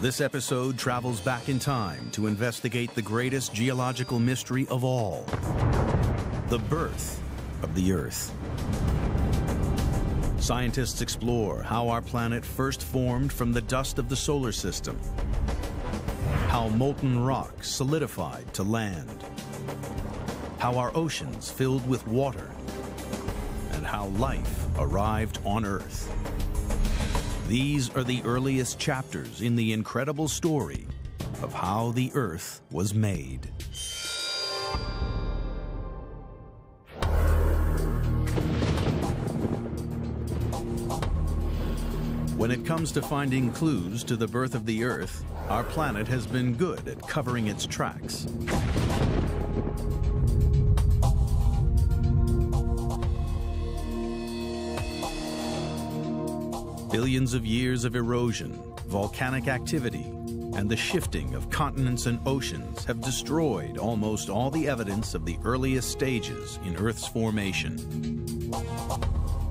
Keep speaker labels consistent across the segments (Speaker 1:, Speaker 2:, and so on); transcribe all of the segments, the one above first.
Speaker 1: This episode travels back in time to investigate the greatest geological mystery of all the birth of the Earth. Scientists explore how our planet first formed from the dust of the solar system, how molten rock solidified to land, how our oceans filled with water, and how life arrived on Earth. These are the earliest chapters in the incredible story of how the Earth was made. When it comes to finding clues to the birth of the Earth, our planet has been good at covering its tracks. Billions of years of erosion, volcanic activity, and the shifting of continents and oceans have destroyed almost all the evidence of the earliest stages in Earth's formation.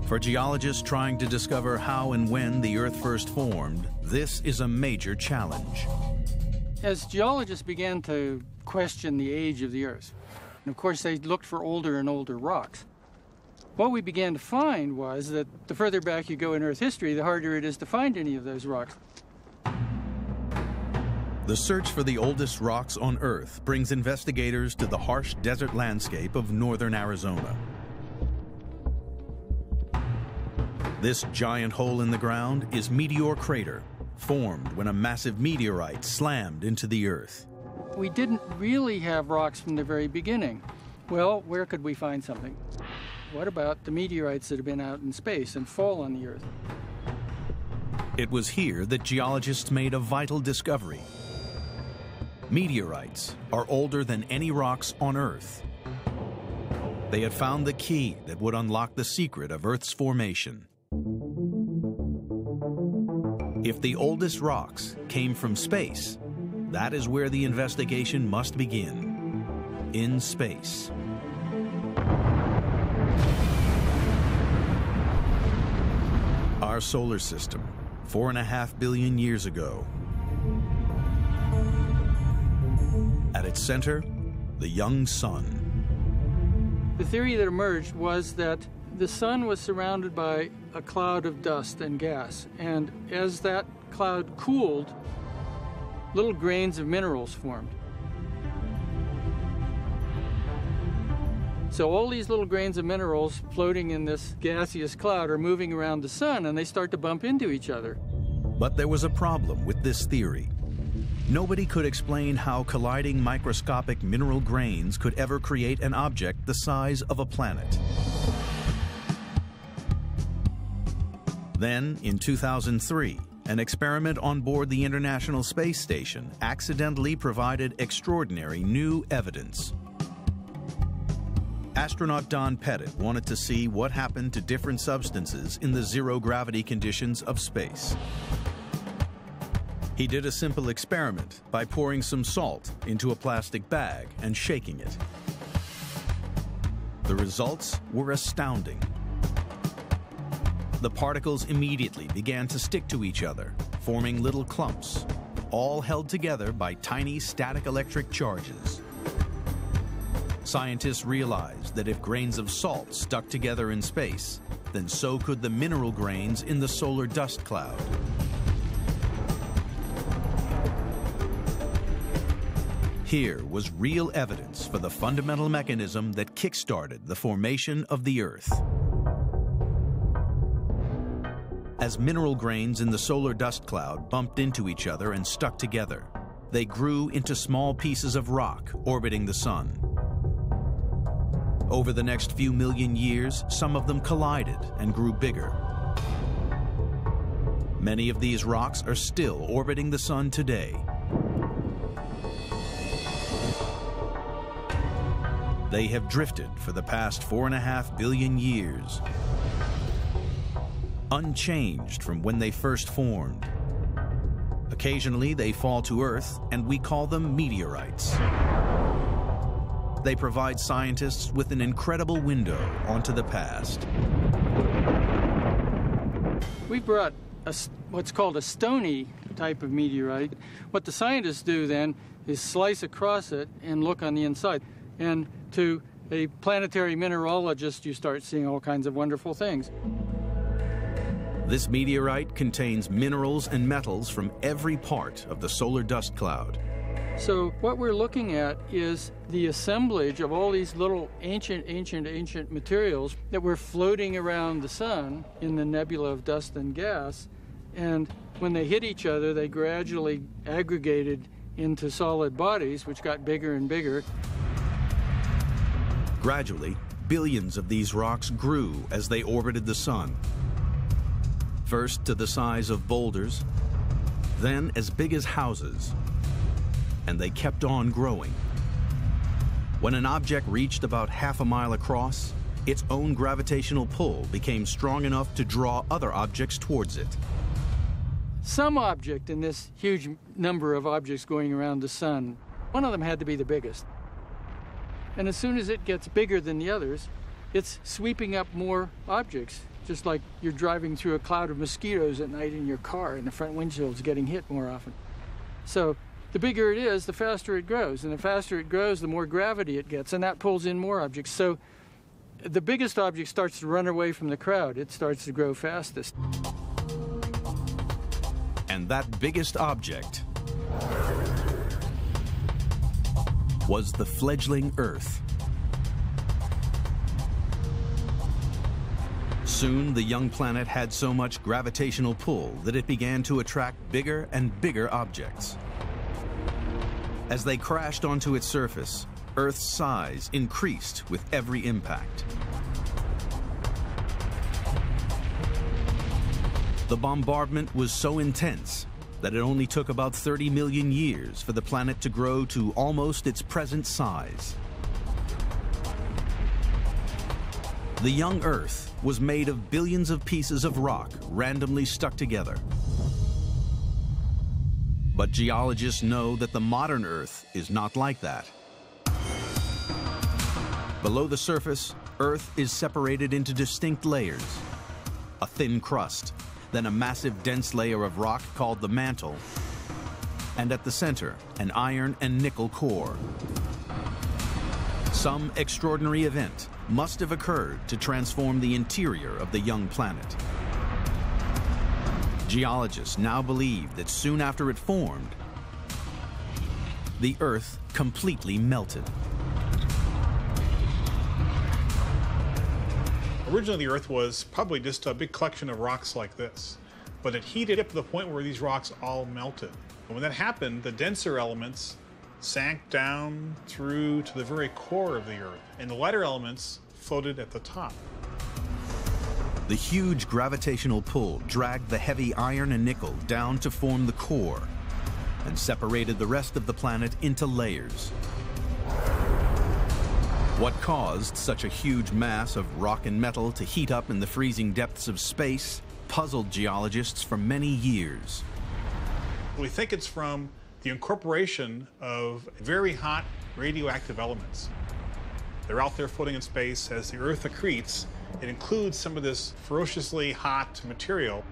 Speaker 1: For geologists trying to discover how and when the Earth first formed, this is a major challenge.
Speaker 2: As geologists began to question the age of the Earth, and of course they looked for older and older rocks, what we began to find was that the further back you go in Earth history, the harder it is to find any of those rocks.
Speaker 1: The search for the oldest rocks on Earth brings investigators to the harsh desert landscape of northern Arizona. This giant hole in the ground is Meteor Crater, formed when a massive meteorite slammed into the Earth.
Speaker 2: We didn't really have rocks from the very beginning. Well, where could we find something? What about the meteorites that have been out in space and fall on the Earth?
Speaker 1: It was here that geologists made a vital discovery. Meteorites are older than any rocks on Earth. They had found the key that would unlock the secret of Earth's formation. If the oldest rocks came from space, that is where the investigation must begin. In space. Our solar system, four and a half billion years ago. At its center, the young sun.
Speaker 2: The theory that emerged was that the sun was surrounded by a cloud of dust and gas, and as that cloud cooled, little grains of minerals formed. So all these little grains of minerals floating in this gaseous cloud are moving around the sun and they start to bump into each other.
Speaker 1: But there was a problem with this theory. Nobody could explain how colliding microscopic mineral grains could ever create an object the size of a planet. Then, in 2003, an experiment on board the International Space Station accidentally provided extraordinary new evidence. Astronaut Don Pettit wanted to see what happened to different substances in the zero gravity conditions of space. He did a simple experiment by pouring some salt into a plastic bag and shaking it. The results were astounding. The particles immediately began to stick to each other, forming little clumps, all held together by tiny static electric charges. Scientists realized that if grains of salt stuck together in space, then so could the mineral grains in the solar dust cloud. Here was real evidence for the fundamental mechanism that kick-started the formation of the Earth. As mineral grains in the solar dust cloud bumped into each other and stuck together, they grew into small pieces of rock orbiting the sun. Over the next few million years, some of them collided and grew bigger. Many of these rocks are still orbiting the sun today. They have drifted for the past four and a half billion years, unchanged from when they first formed. Occasionally, they fall to Earth, and we call them meteorites. They provide scientists with an incredible window onto the past.
Speaker 2: We brought a, what's called a stony type of meteorite. What the scientists do then is slice across it and look on the inside. And to a planetary mineralogist, you start seeing all kinds of wonderful things.
Speaker 1: This meteorite contains minerals and metals from every part of the solar dust cloud.
Speaker 2: So what we're looking at is the assemblage of all these little ancient, ancient, ancient materials that were floating around the sun in the nebula of dust and gas. And when they hit each other, they gradually aggregated into solid bodies, which got bigger and bigger.
Speaker 1: Gradually, billions of these rocks grew as they orbited the sun first to the size of boulders, then as big as houses, and they kept on growing. When an object reached about half a mile across, its own gravitational pull became strong enough to draw other objects towards it.
Speaker 2: Some object in this huge number of objects going around the sun, one of them had to be the biggest. And as soon as it gets bigger than the others, it's sweeping up more objects just like you're driving through a cloud of mosquitoes at night in your car and the front windshield's getting hit more often. So the bigger it is, the faster it grows. And the faster it grows, the more gravity it gets, and that pulls in more objects. So the biggest object starts to run away from the crowd. It starts to grow fastest.
Speaker 1: And that biggest object was the fledgling Earth. Soon, the young planet had so much gravitational pull that it began to attract bigger and bigger objects. As they crashed onto its surface, Earth's size increased with every impact. The bombardment was so intense that it only took about 30 million years for the planet to grow to almost its present size. The young Earth was made of billions of pieces of rock randomly stuck together. But geologists know that the modern Earth is not like that. Below the surface, Earth is separated into distinct layers. A thin crust, then a massive dense layer of rock called the mantle, and at the center, an iron and nickel core. Some extraordinary event must have occurred to transform the interior of the young planet. Geologists now believe that soon after it formed, the Earth completely melted.
Speaker 3: Originally, the Earth was probably just a big collection of rocks like this, but it heated up to the point where these rocks all melted. And when that happened, the denser elements sank down through to the very core of the Earth, and the lighter elements floated at the top.
Speaker 1: The huge gravitational pull dragged the heavy iron and nickel down to form the core and separated the rest of the planet into layers. What caused such a huge mass of rock and metal to heat up in the freezing depths of space puzzled geologists for many years.
Speaker 3: We think it's from the incorporation of very hot radioactive elements. They're out there floating in space as the Earth accretes. It includes some of this ferociously hot material.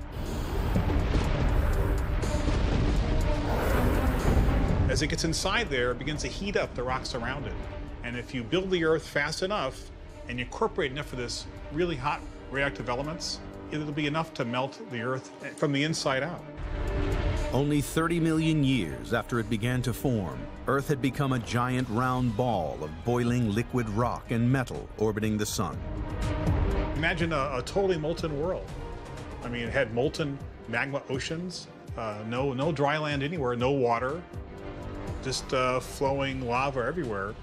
Speaker 3: As it gets inside there, it begins to heat up the rocks around it. And if you build the Earth fast enough and you incorporate enough of this really hot reactive elements, it'll be enough to melt the Earth from the inside out.
Speaker 1: Only 30 million years after it began to form, Earth had become a giant round ball of boiling liquid rock and metal orbiting the sun.
Speaker 3: Imagine a, a totally molten world. I mean, it had molten magma oceans, uh, no, no dry land anywhere, no water, just uh, flowing lava everywhere.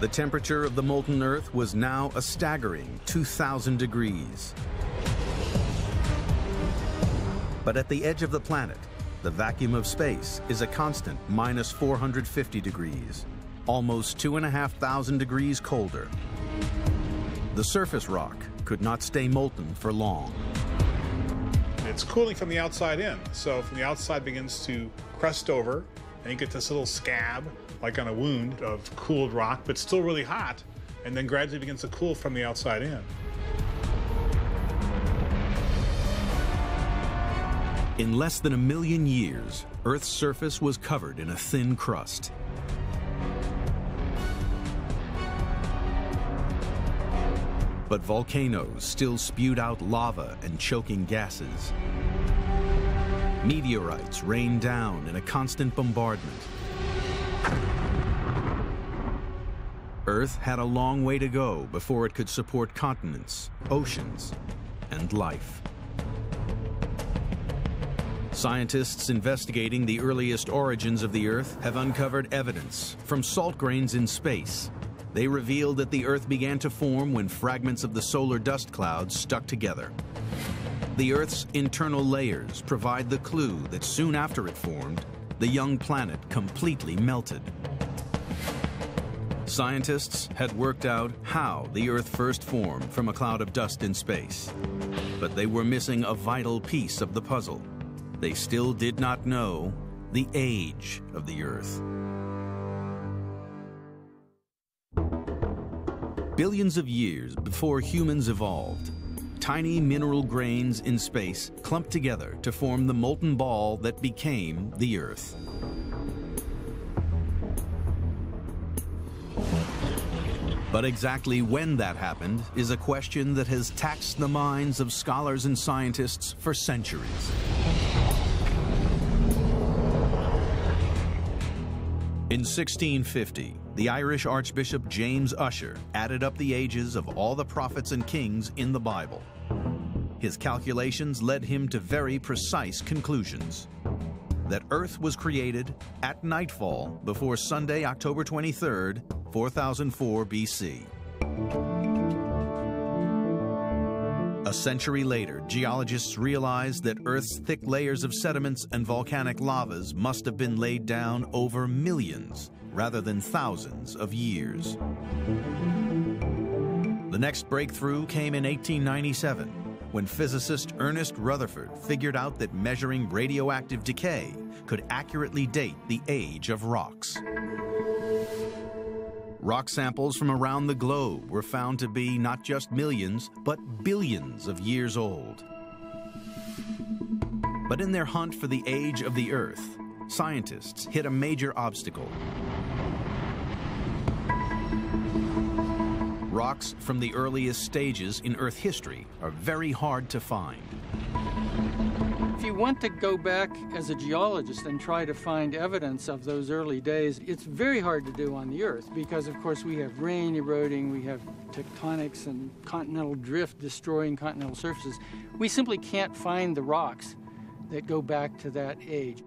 Speaker 1: The temperature of the molten Earth was now a staggering 2,000 degrees. But at the edge of the planet, the vacuum of space is a constant minus 450 degrees, almost 2,500 degrees colder. The surface rock could not stay molten for long.
Speaker 3: It's cooling from the outside in. So from the outside begins to crust over, and you get this little scab, like on a wound, of cooled rock, but still really hot, and then gradually begins to cool from the outside in.
Speaker 1: In less than a million years, Earth's surface was covered in a thin crust. But volcanoes still spewed out lava and choking gases. Meteorites rained down in a constant bombardment. Earth had a long way to go before it could support continents, oceans, and life. Scientists investigating the earliest origins of the Earth have uncovered evidence from salt grains in space. They revealed that the Earth began to form when fragments of the solar dust clouds stuck together. The Earth's internal layers provide the clue that soon after it formed, the young planet completely melted. Scientists had worked out how the Earth first formed from a cloud of dust in space. But they were missing a vital piece of the puzzle. They still did not know the age of the Earth. Billions of years before humans evolved, tiny mineral grains in space clumped together to form the molten ball that became the Earth. But exactly when that happened is a question that has taxed the minds of scholars and scientists for centuries. In 1650, the Irish Archbishop James Ussher added up the ages of all the prophets and kings in the Bible. His calculations led him to very precise conclusions that Earth was created at nightfall before Sunday, October 23rd, 4004 BC. A century later, geologists realized that Earth's thick layers of sediments and volcanic lavas must have been laid down over millions rather than thousands of years. The next breakthrough came in 1897 when physicist Ernest Rutherford figured out that measuring radioactive decay could accurately date the age of rocks. Rock samples from around the globe were found to be not just millions, but billions of years old. But in their hunt for the age of the Earth, scientists hit a major obstacle. Rocks from the earliest stages in Earth history are very hard to find.
Speaker 2: If you want to go back as a geologist and try to find evidence of those early days, it's very hard to do on the Earth because, of course, we have rain eroding, we have tectonics and continental drift destroying continental surfaces. We simply can't find the rocks that go back to that age.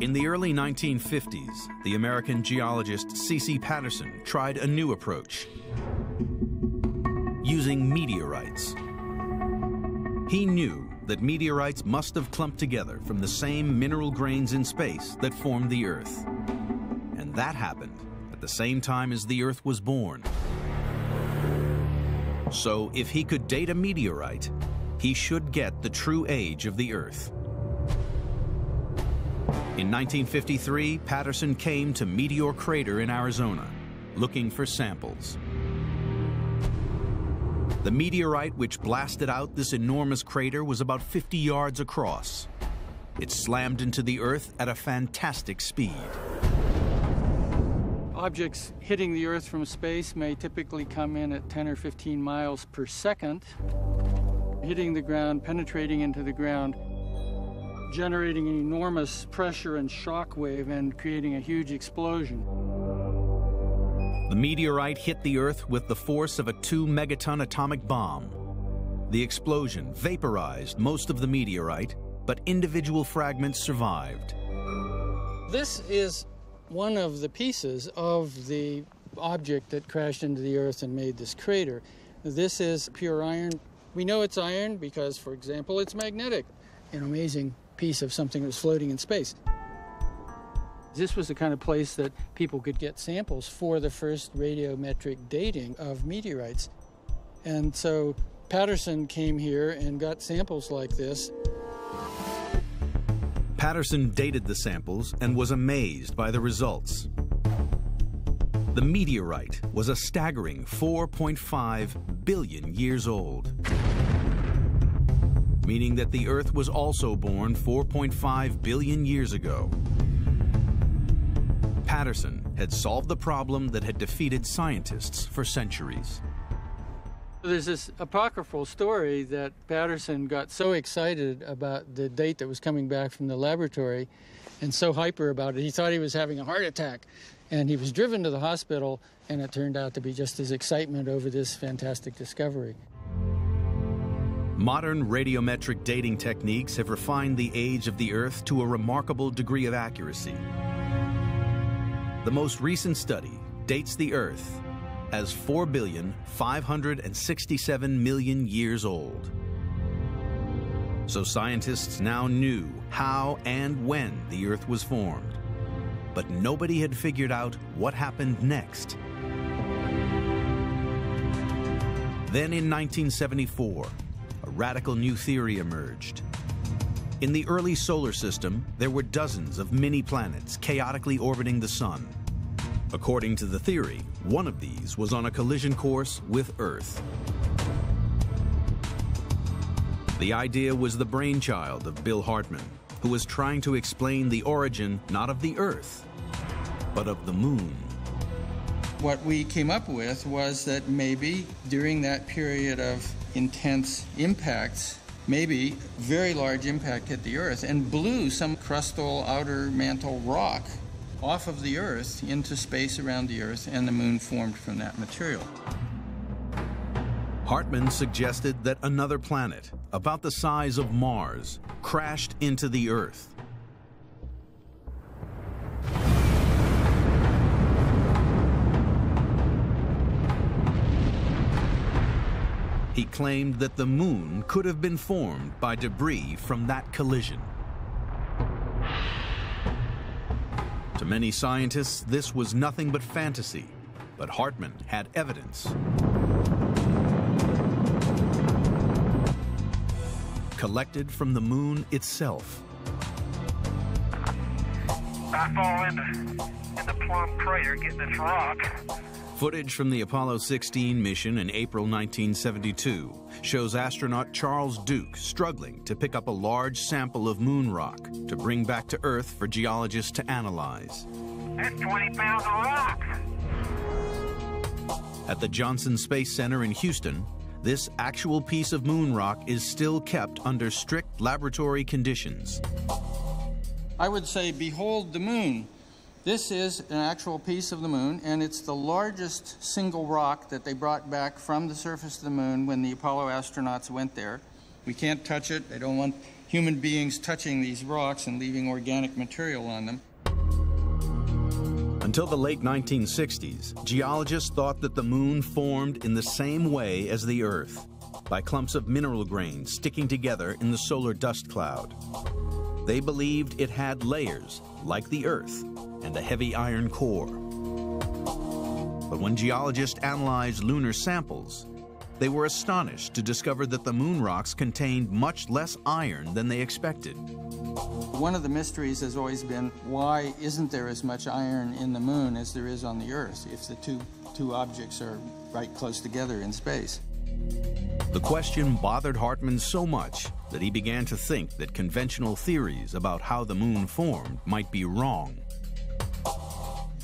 Speaker 1: In the early 1950s, the American geologist C.C. Patterson tried a new approach using meteorites. He knew that meteorites must have clumped together from the same mineral grains in space that formed the Earth. And that happened at the same time as the Earth was born. So if he could date a meteorite, he should get the true age of the Earth. In 1953, Patterson came to Meteor Crater in Arizona, looking for samples. The meteorite which blasted out this enormous crater was about 50 yards across. It slammed into the Earth at a fantastic speed.
Speaker 2: Objects hitting the Earth from space may typically come in at 10 or 15 miles per second, hitting the ground, penetrating into the ground, generating an enormous pressure and shock wave and creating a huge explosion.
Speaker 1: The meteorite hit the Earth with the force of a two megaton atomic bomb. The explosion vaporized most of the meteorite, but individual fragments survived.
Speaker 2: This is one of the pieces of the object that crashed into the Earth and made this crater. This is pure iron. We know it's iron because, for example, it's magnetic. An amazing piece of something that was floating in space. This was the kind of place that people could get samples for the first radiometric dating of meteorites. And so Patterson came here and got samples like this.
Speaker 1: Patterson dated the samples and was amazed by the results. The meteorite was a staggering 4.5 billion years old. meaning that the Earth was also born 4.5 billion years ago. Patterson had solved the problem that had defeated scientists for centuries.
Speaker 2: There's this apocryphal story that Patterson got so excited about the date that was coming back from the laboratory and so hyper about it, he thought he was having a heart attack. And he was driven to the hospital, and it turned out to be just his excitement over this fantastic discovery.
Speaker 1: Modern radiometric dating techniques have refined the age of the Earth to a remarkable degree of accuracy. The most recent study dates the Earth as 4,567 million years old. So scientists now knew how and when the Earth was formed. But nobody had figured out what happened next. Then in 1974, a radical new theory emerged. In the early solar system, there were dozens of mini planets chaotically orbiting the Sun. According to the theory, one of these was on a collision course with Earth. The idea was the brainchild of Bill Hartmann, who was trying to explain the origin not of the Earth, but of the Moon.
Speaker 2: What we came up with was that maybe during that period of intense impacts, maybe very large impact hit the Earth and blew some crustal outer mantle rock off of the Earth into space around the Earth, and the Moon formed from that material.
Speaker 1: Hartmann suggested that another planet, about the size of Mars, crashed into the Earth. He claimed that the moon could have been formed by debris from that collision. To many scientists, this was nothing but fantasy, but Hartmann had evidence. Collected from the moon itself.
Speaker 4: I fall in the, in the plum crater getting this rock.
Speaker 1: Footage from the Apollo 16 mission in April 1972 shows astronaut Charles Duke struggling to pick up a large sample of moon rock to bring back to Earth for geologists to analyze.
Speaker 4: That's 20 pounds of rock.
Speaker 1: At the Johnson Space Center in Houston, this actual piece of moon rock is still kept under strict laboratory conditions.
Speaker 2: I would say, behold the moon. This is an actual piece of the moon, and it's the largest single rock that they brought back from the surface of the moon when the Apollo astronauts went there. We can't touch it. They don't want human beings touching these rocks and leaving organic material on them.
Speaker 1: Until the late 1960s, geologists thought that the moon formed in the same way as the Earth, by clumps of mineral grains sticking together in the solar dust cloud. They believed it had layers, like the Earth, and a heavy iron core. But when geologists analyzed lunar samples, they were astonished to discover that the moon rocks contained much less iron than they expected.
Speaker 2: One of the mysteries has always been why isn't there as much iron in the moon as there is on the Earth if the two, two objects are right close together in space?
Speaker 1: The question bothered Hartmann so much that he began to think that conventional theories about how the moon formed might be wrong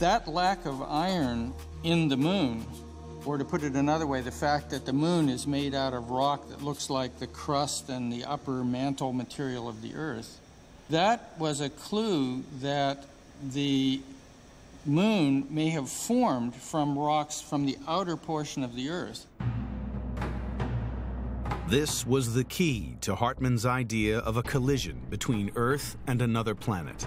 Speaker 2: that lack of iron in the moon, or to put it another way, the fact that the moon is made out of rock that looks like the crust and the upper mantle material of the Earth, that was a clue that the moon may have formed from rocks from the outer portion of the Earth.
Speaker 1: This was the key to Hartmann's idea of a collision between Earth and another planet.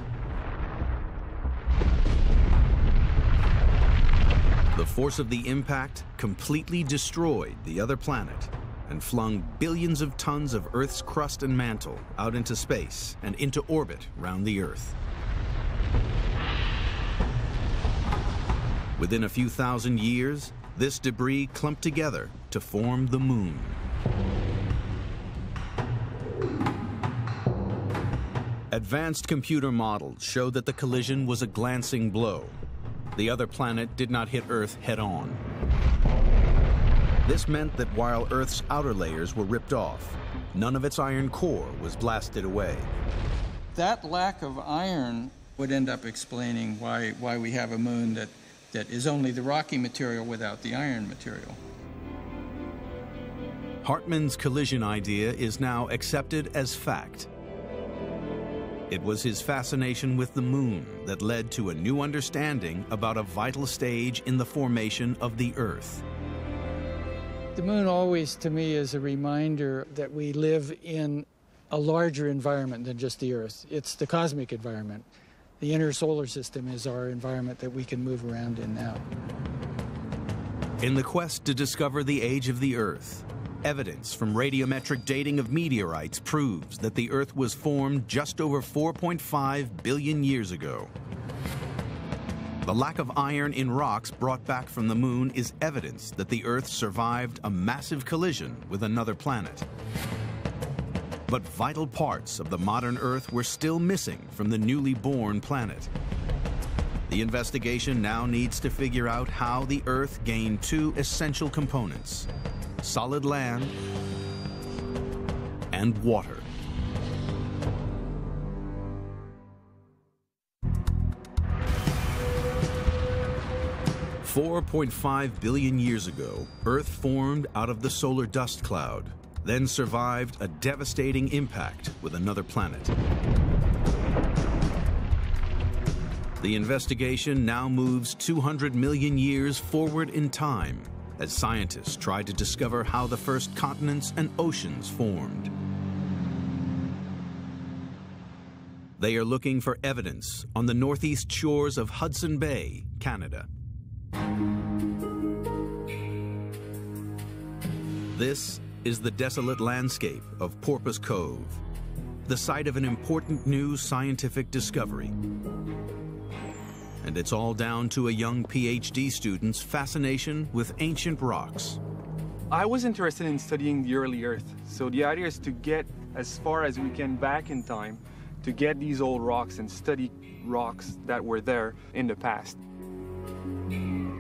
Speaker 1: The force of the impact completely destroyed the other planet and flung billions of tons of Earth's crust and mantle out into space and into orbit around the Earth. Within a few thousand years, this debris clumped together to form the moon. Advanced computer models show that the collision was a glancing blow the other planet did not hit Earth head on. This meant that while Earth's outer layers were ripped off, none of its iron core was blasted away.
Speaker 2: That lack of iron would end up explaining why, why we have a moon that, that is only the rocky material without the iron material.
Speaker 1: Hartmann's collision idea is now accepted as fact. It was his fascination with the moon that led to a new understanding about a vital stage in the formation of the Earth.
Speaker 2: The moon always, to me, is a reminder that we live in a larger environment than just the Earth. It's the cosmic environment. The inner solar system is our environment that we can move around in now.
Speaker 1: In the quest to discover the age of the Earth, evidence from radiometric dating of meteorites proves that the Earth was formed just over 4.5 billion years ago. The lack of iron in rocks brought back from the moon is evidence that the Earth survived a massive collision with another planet. But vital parts of the modern Earth were still missing from the newly born planet. The investigation now needs to figure out how the Earth gained two essential components solid land and water. 4.5 billion years ago, Earth formed out of the solar dust cloud, then survived a devastating impact with another planet. The investigation now moves 200 million years forward in time as scientists try to discover how the first continents and oceans formed. They are looking for evidence on the northeast shores of Hudson Bay, Canada. This is the desolate landscape of Porpoise Cove, the site of an important new scientific discovery. And it's all down to a young PhD student's fascination with ancient rocks.
Speaker 5: I was interested in studying the early Earth, so the idea is to get as far as we can back in time to get these old rocks and study rocks that were there in the past.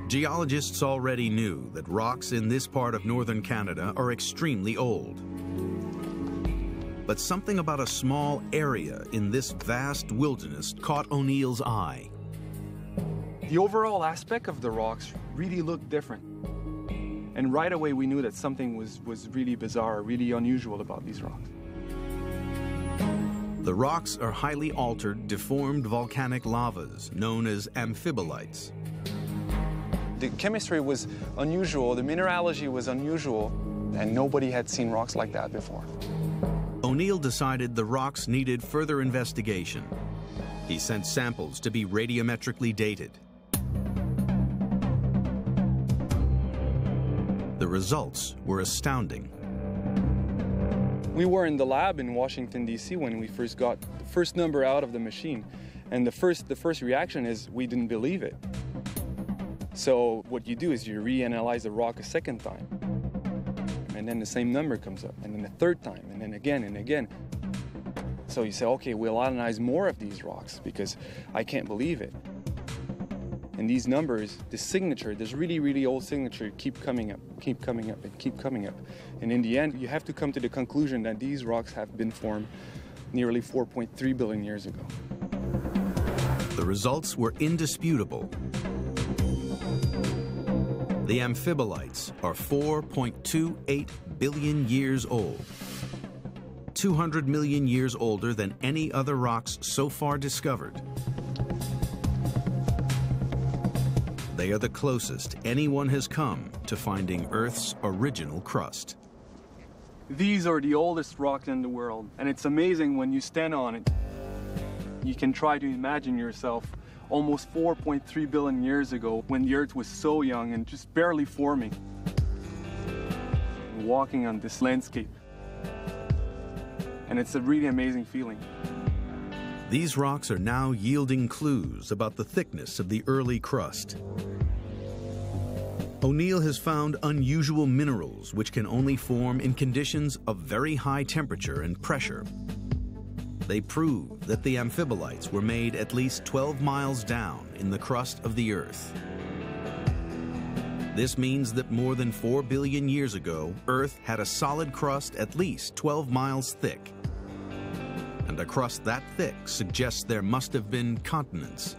Speaker 1: Geologists already knew that rocks in this part of northern Canada are extremely old. But something about a small area in this vast wilderness caught O'Neil's eye.
Speaker 5: The overall aspect of the rocks really looked different. And right away we knew that something was, was really bizarre, really unusual about these rocks.
Speaker 1: The rocks are highly altered, deformed volcanic lavas known as amphibolites.
Speaker 5: The chemistry was unusual, the mineralogy was unusual, and nobody had seen rocks like that before.
Speaker 1: O'Neil decided the rocks needed further investigation. He sent samples to be radiometrically dated. Results were astounding.
Speaker 5: We were in the lab in Washington, D.C. when we first got the first number out of the machine. And the first, the first reaction is we didn't believe it. So what you do is you reanalyze the rock a second time. And then the same number comes up, and then the third time, and then again and again. So you say, okay, we'll analyze more of these rocks because I can't believe it. And these numbers, the signature, this really, really old signature, keep coming up, keep coming up, and keep coming up. And in the end, you have to come to the conclusion that these rocks have been formed nearly 4.3 billion years ago.
Speaker 1: The results were indisputable. The amphibolites are 4.28 billion years old, 200 million years older than any other rocks so far discovered. They are the closest anyone has come to finding Earth's original crust.
Speaker 5: These are the oldest rocks in the world, and it's amazing when you stand on it. You can try to imagine yourself almost 4.3 billion years ago when the Earth was so young and just barely forming. Walking on this landscape. And it's a really amazing feeling.
Speaker 1: These rocks are now yielding clues about the thickness of the early crust. O'Neil has found unusual minerals which can only form in conditions of very high temperature and pressure. They prove that the amphibolites were made at least 12 miles down in the crust of the Earth. This means that more than 4 billion years ago, Earth had a solid crust at least 12 miles thick. And a crust that thick suggests there must have been continents.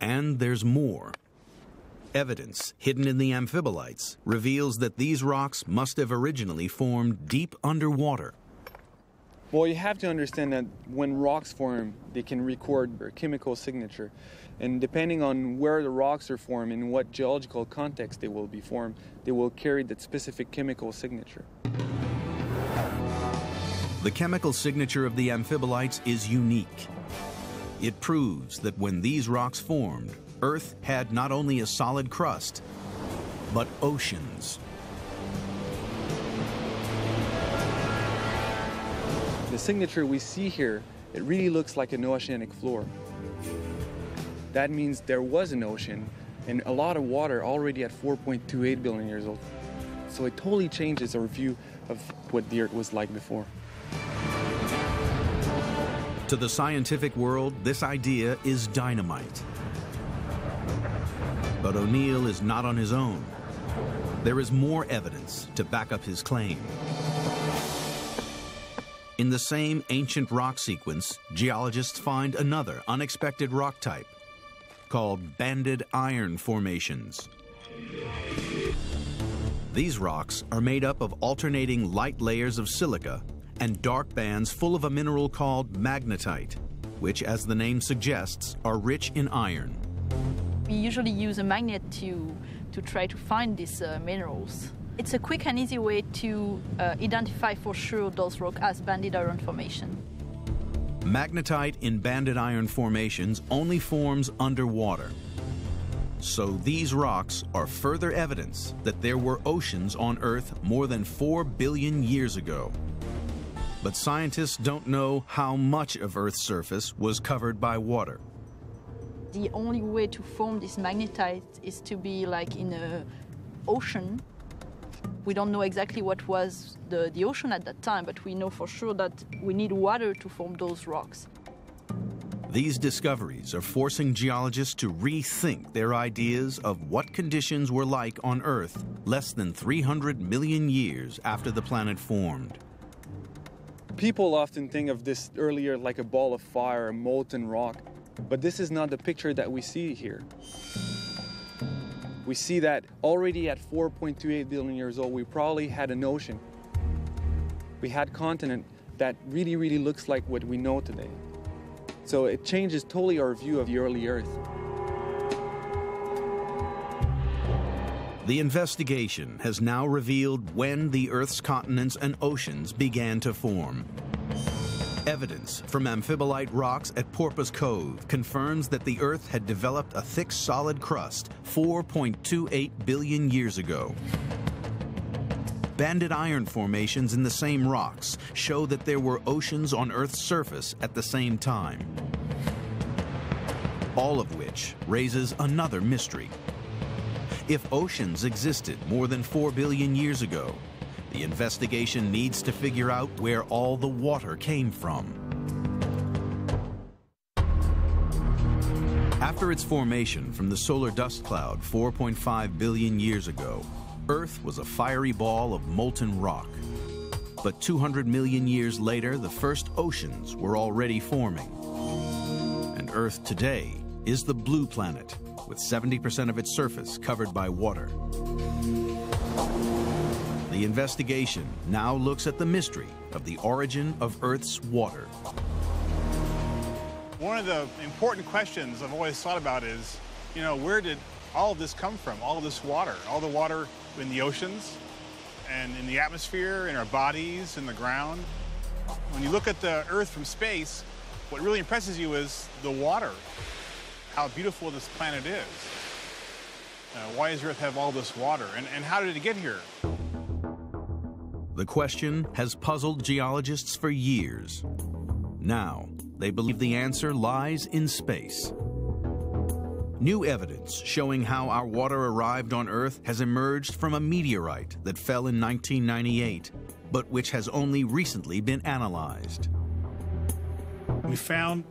Speaker 1: And there's more. Evidence hidden in the amphibolites reveals that these rocks must have originally formed deep underwater.
Speaker 5: Well, you have to understand that when rocks form, they can record their chemical signature. And depending on where the rocks are formed and what geological context they will be formed, they will carry that specific chemical signature.
Speaker 1: The chemical signature of the amphibolites is unique. It proves that when these rocks formed, Earth had not only a solid crust, but oceans.
Speaker 5: The signature we see here, it really looks like an oceanic floor. That means there was an ocean and a lot of water already at 4.28 billion years old. So it totally changes our view of what the Earth was like before.
Speaker 1: To the scientific world, this idea is dynamite. But O'Neil is not on his own. There is more evidence to back up his claim. In the same ancient rock sequence, geologists find another unexpected rock type called banded iron formations. These rocks are made up of alternating light layers of silica and dark bands full of a mineral called magnetite, which, as the name suggests, are rich in iron.
Speaker 6: We usually use a magnet to, to try to find these uh, minerals. It's a quick and easy way to uh, identify for sure those rocks as banded iron formation.
Speaker 1: Magnetite in banded iron formations only forms underwater. So these rocks are further evidence that there were oceans on Earth more than 4 billion years ago. But scientists don't know how much of Earth's surface was covered by water.
Speaker 6: The only way to form this magnetite is to be like in a ocean we don't know exactly what was the, the ocean at that time, but we know for sure that we need water to form those rocks.
Speaker 1: These discoveries are forcing geologists to rethink their ideas of what conditions were like on Earth less than 300 million years after the planet formed.
Speaker 5: People often think of this earlier like a ball of fire, a molten rock, but this is not the picture that we see here we see that already at 4.28 billion years old, we probably had an ocean. We had continent that really, really looks like what we know today. So it changes totally our view of the early Earth.
Speaker 1: The investigation has now revealed when the Earth's continents and oceans began to form. Evidence from amphibolite rocks at Porpoise Cove confirms that the Earth had developed a thick solid crust 4.28 billion years ago. Banded iron formations in the same rocks show that there were oceans on Earth's surface at the same time. All of which raises another mystery. If oceans existed more than 4 billion years ago, the investigation needs to figure out where all the water came from. After its formation from the solar dust cloud 4.5 billion years ago, Earth was a fiery ball of molten rock. But 200 million years later, the first oceans were already forming. And Earth today is the blue planet, with 70% of its surface covered by water. The investigation now looks at the mystery of the origin of Earth's water.
Speaker 3: One of the important questions I've always thought about is, you know, where did all of this come from? All of this water, all the water in the oceans and in the atmosphere, in our bodies, in the ground. When you look at the Earth from space, what really impresses you is the water, how beautiful this planet is. Uh, why does Earth have all this water? And, and how did it get here?
Speaker 1: The question has puzzled geologists for years. Now, they believe the answer lies in space. New evidence showing how our water arrived on Earth has emerged from a meteorite that fell in 1998, but which has only recently been analyzed.
Speaker 3: We found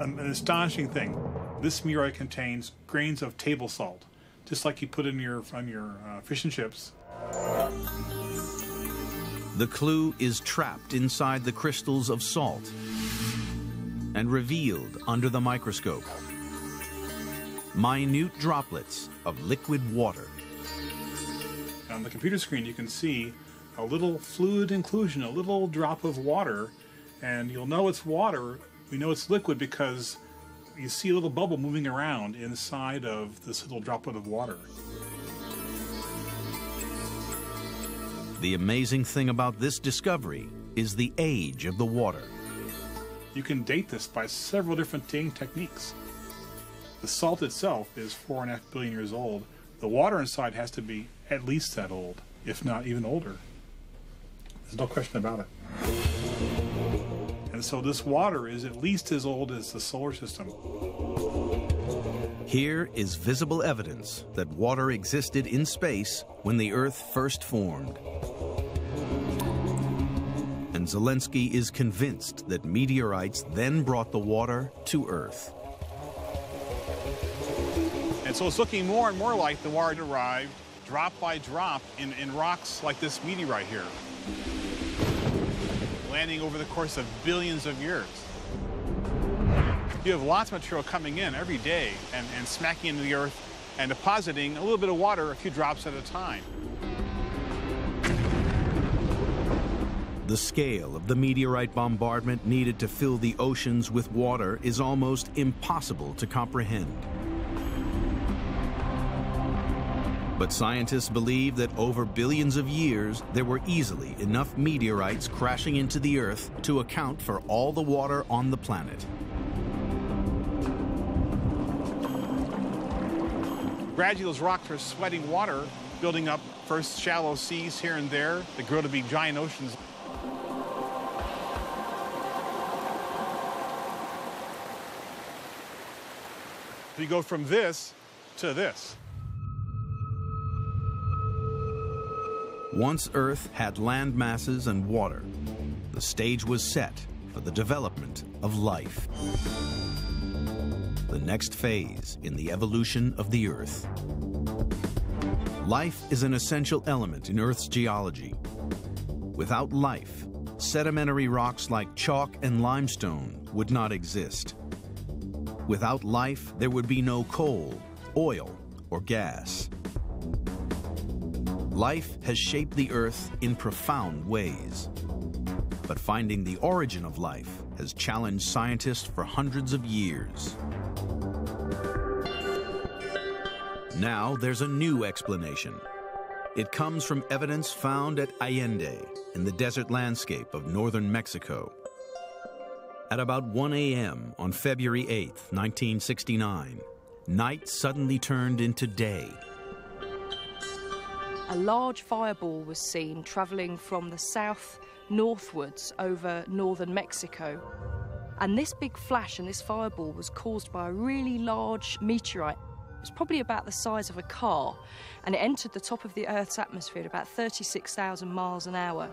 Speaker 3: an astonishing thing. This meteorite contains grains of table salt, just like you put in your on your uh, fish and chips.
Speaker 1: The clue is trapped inside the crystals of salt and revealed under the microscope. Minute droplets of liquid water.
Speaker 3: On the computer screen, you can see a little fluid inclusion, a little drop of water, and you'll know it's water. We know it's liquid because you see a little bubble moving around inside of this little droplet of water.
Speaker 1: The amazing thing about this discovery is the age of the water.
Speaker 3: You can date this by several different dating techniques. The salt itself is four and a half billion years old. The water inside has to be at least that old, if not even older. There's no question about it. And so this water is at least as old as the solar system.
Speaker 1: Here is visible evidence that water existed in space when the Earth first formed. And Zolensky is convinced that meteorites then brought the water to Earth.
Speaker 3: And so it's looking more and more like the water arrived drop by drop in, in rocks like this meteorite here, landing over the course of billions of years. You have lots of material coming in every day and, and smacking into the earth and depositing a little bit of water a few drops at a time.
Speaker 1: The scale of the meteorite bombardment needed to fill the oceans with water is almost impossible to comprehend. But scientists believe that over billions of years, there were easily enough meteorites crashing into the Earth to account for all the water on the planet.
Speaker 3: Gradually, those rocks are sweating water, building up first shallow seas here and there that grow to be giant oceans. You go from this to this.
Speaker 1: Once Earth had land masses and water, the stage was set for the development of life. The next phase in the evolution of the Earth. Life is an essential element in Earth's geology. Without life, sedimentary rocks like chalk and limestone would not exist. Without life, there would be no coal, oil, or gas. Life has shaped the Earth in profound ways. But finding the origin of life has challenged scientists for hundreds of years. Now there's a new explanation. It comes from evidence found at Allende in the desert landscape of northern Mexico. At about 1 a.m. on February 8, 1969, night suddenly turned into day
Speaker 7: a large fireball was seen travelling from the south northwards over northern Mexico. And this big flash and this fireball was caused by a really large meteorite. It was probably about the size of a car, and it entered the top of the Earth's atmosphere at about 36,000 miles an hour.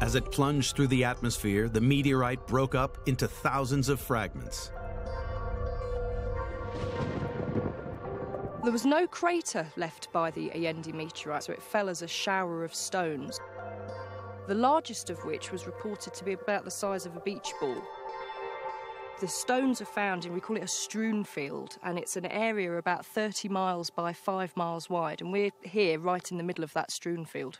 Speaker 1: As it plunged through the atmosphere, the meteorite broke up into thousands of fragments.
Speaker 7: There was no crater left by the Allende meteorite, so it fell as a shower of stones. The largest of which was reported to be about the size of a beach ball. The stones are found in, we call it a strewn field, and it's an area about 30 miles by 5 miles wide, and we're here right in the middle of that strewn field.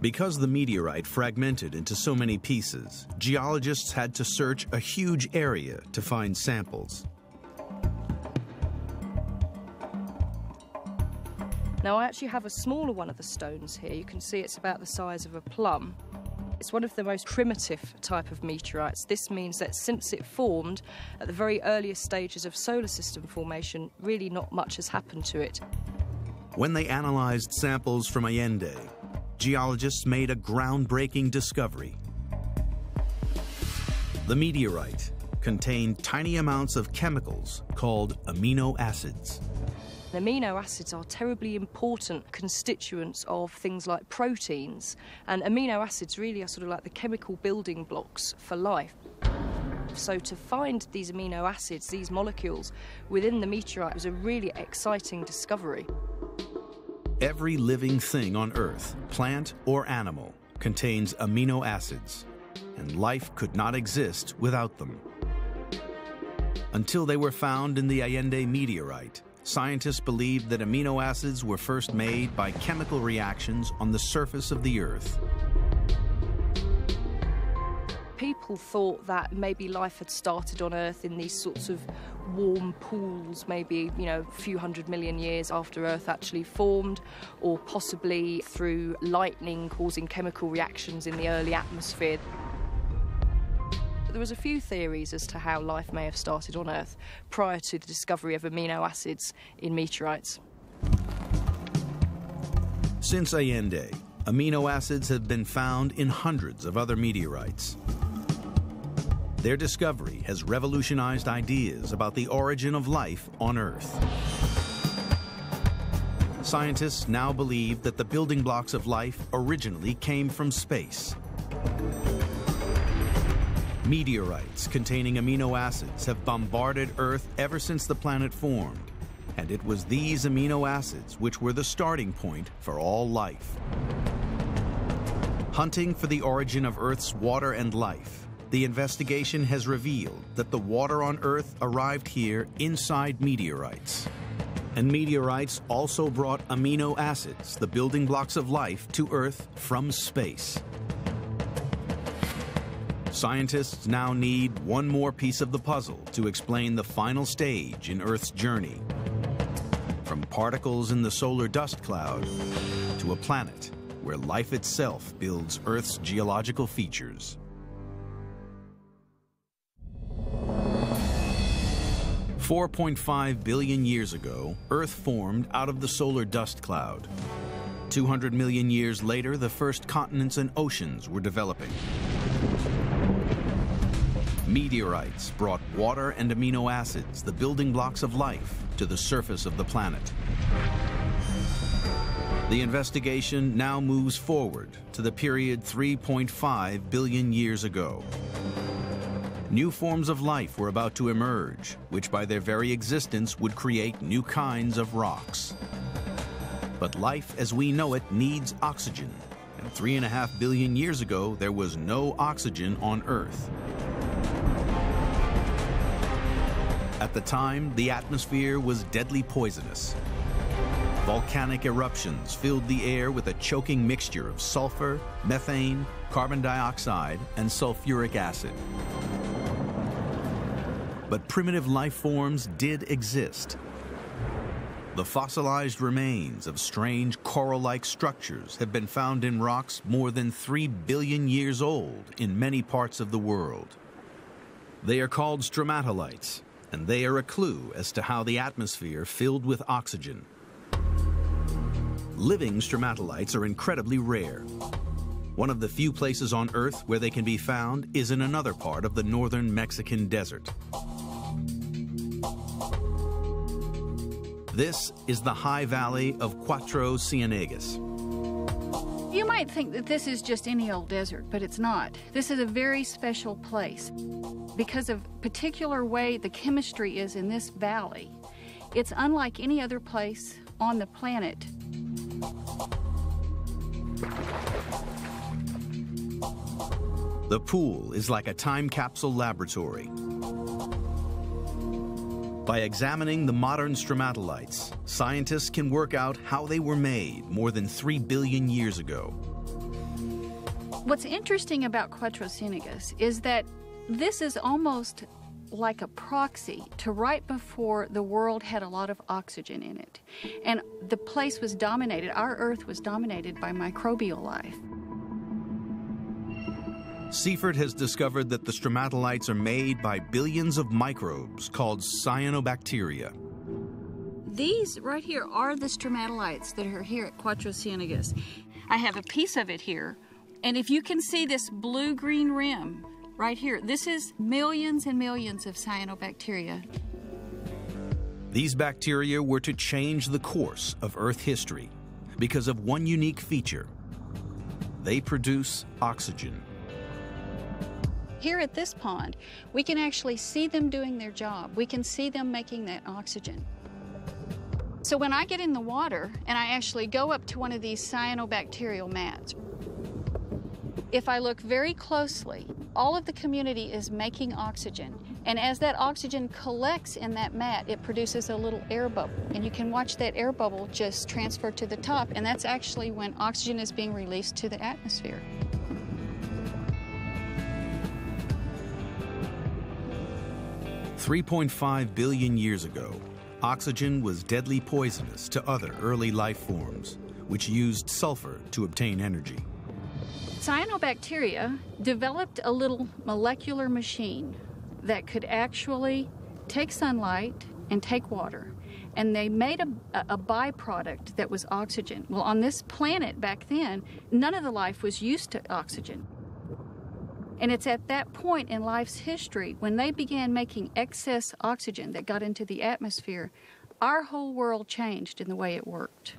Speaker 1: Because the meteorite fragmented into so many pieces, geologists had to search a huge area to find samples.
Speaker 7: Now I actually have a smaller one of the stones here. You can see it's about the size of a plum. It's one of the most primitive type of meteorites. This means that since it formed at the very earliest stages of solar system formation, really not much has happened to it.
Speaker 1: When they analyzed samples from Allende, geologists made a groundbreaking discovery. The meteorite contained tiny amounts of chemicals called amino acids.
Speaker 7: Amino acids are terribly important constituents of things like proteins, and amino acids really are sort of like the chemical building blocks for life. So to find these amino acids, these molecules within the meteorite was a really exciting discovery.
Speaker 1: Every living thing on Earth, plant or animal, contains amino acids, and life could not exist without them. Until they were found in the Allende meteorite, scientists believed that amino acids were first made by chemical reactions on the surface of the Earth.
Speaker 7: People thought that maybe life had started on Earth in these sorts of warm pools, maybe, you know, a few hundred million years after Earth actually formed, or possibly through lightning causing chemical reactions in the early atmosphere. There was a few theories as to how life may have started on Earth prior to the discovery of amino acids in meteorites.
Speaker 1: Since Allende, amino acids have been found in hundreds of other meteorites. Their discovery has revolutionized ideas about the origin of life on Earth. Scientists now believe that the building blocks of life originally came from space. Meteorites containing amino acids have bombarded Earth ever since the planet formed, and it was these amino acids which were the starting point for all life. Hunting for the origin of Earth's water and life, the investigation has revealed that the water on Earth arrived here inside meteorites. And meteorites also brought amino acids, the building blocks of life, to Earth from space. Scientists now need one more piece of the puzzle to explain the final stage in Earth's journey. From particles in the solar dust cloud to a planet where life itself builds Earth's geological features. Four point five billion years ago, Earth formed out of the solar dust cloud. 200 million years later, the first continents and oceans were developing. Meteorites brought water and amino acids, the building blocks of life, to the surface of the planet. The investigation now moves forward to the period 3.5 billion years ago. New forms of life were about to emerge, which by their very existence would create new kinds of rocks. But life as we know it needs oxygen, and three and a half billion years ago, there was no oxygen on Earth. At the time, the atmosphere was deadly poisonous. Volcanic eruptions filled the air with a choking mixture of sulfur, methane, carbon dioxide, and sulfuric acid. But primitive life forms did exist. The fossilized remains of strange coral-like structures have been found in rocks more than 3 billion years old in many parts of the world. They are called stromatolites, and they are a clue as to how the atmosphere filled with oxygen. Living stromatolites are incredibly rare. One of the few places on Earth where they can be found is in another part of the northern Mexican desert. This is the high valley of Cuatro Ciénegas.
Speaker 8: You might think that this is just any old desert, but it's not. This is a very special place because of particular way the chemistry is in this valley. It's unlike any other place on the planet.
Speaker 1: The pool is like a time capsule laboratory. By examining the modern stromatolites, scientists can work out how they were made more than 3 billion years ago.
Speaker 8: What's interesting about Cuatro Ciénegas is that this is almost like a proxy to right before the world had a lot of oxygen in it. And the place was dominated, our Earth was dominated by microbial life.
Speaker 1: Siefert has discovered that the stromatolites are made by billions of microbes called cyanobacteria.
Speaker 8: These right here are the stromatolites that are here at Cuatro Ciénegas. I have a piece of it here, and if you can see this blue-green rim right here, this is millions and millions of cyanobacteria.
Speaker 1: These bacteria were to change the course of Earth history because of one unique feature. They produce oxygen.
Speaker 8: Here at this pond, we can actually see them doing their job. We can see them making that oxygen. So when I get in the water and I actually go up to one of these cyanobacterial mats, if I look very closely, all of the community is making oxygen. And as that oxygen collects in that mat, it produces a little air bubble. And you can watch that air bubble just transfer to the top. And that's actually when oxygen is being released to the atmosphere.
Speaker 1: Three point five billion years ago, oxygen was deadly poisonous to other early life forms, which used sulfur to obtain energy.
Speaker 8: Cyanobacteria developed a little molecular machine that could actually take sunlight and take water. And they made a, a, byproduct that was oxygen. Well, on this planet back then, none of the life was used to oxygen. And it's at that point in life's history when they began making excess oxygen that got into the atmosphere, our whole world changed in the way it worked.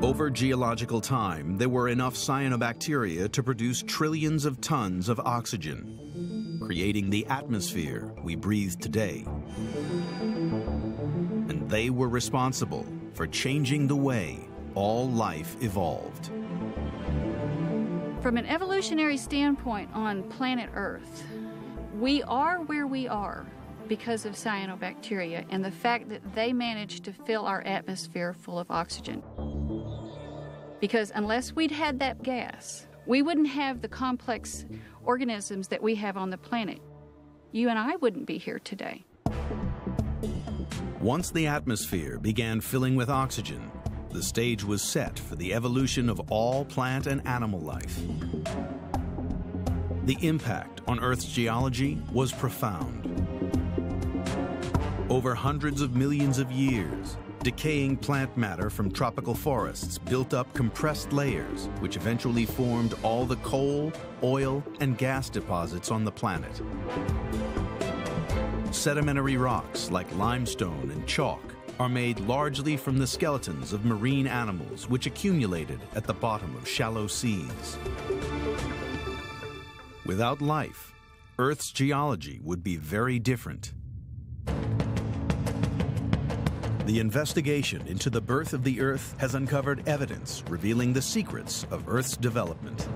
Speaker 1: Over geological time, there were enough cyanobacteria to produce trillions of tons of oxygen, creating the atmosphere we breathe today. And they were responsible for changing the way all life evolved.
Speaker 8: From an evolutionary standpoint on planet Earth, we are where we are because of cyanobacteria and the fact that they managed to fill our atmosphere full of oxygen. Because unless we'd had that gas, we wouldn't have the complex organisms that we have on the planet. You and I wouldn't be here today.
Speaker 1: Once the atmosphere began filling with oxygen, the stage was set for the evolution of all plant and animal life. The impact on Earth's geology was profound. Over hundreds of millions of years, Decaying plant matter from tropical forests built up compressed layers, which eventually formed all the coal, oil, and gas deposits on the planet. Sedimentary rocks like limestone and chalk are made largely from the skeletons of marine animals which accumulated at the bottom of shallow seas. Without life, Earth's geology would be very different. The investigation into the birth of the Earth has uncovered evidence revealing the secrets of Earth's development.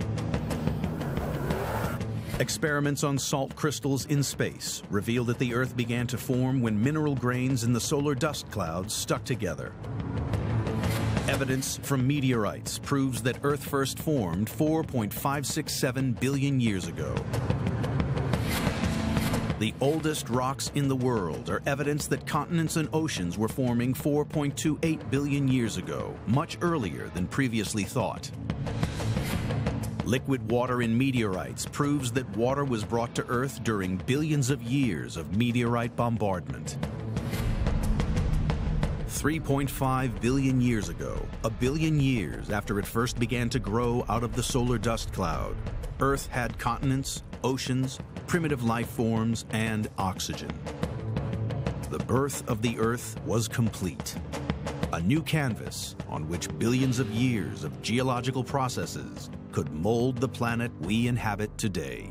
Speaker 1: Experiments on salt crystals in space reveal that the Earth began to form when mineral grains in the solar dust clouds stuck together. Evidence from meteorites proves that Earth first formed 4.567 billion years ago. The oldest rocks in the world are evidence that continents and oceans were forming 4.28 billion years ago, much earlier than previously thought. Liquid water in meteorites proves that water was brought to Earth during billions of years of meteorite bombardment. 3.5 billion years ago, a billion years after it first began to grow out of the solar dust cloud, Earth had continents, oceans, primitive life forms, and oxygen. The birth of the Earth was complete. A new canvas on which billions of years of geological processes could mold the planet we inhabit today.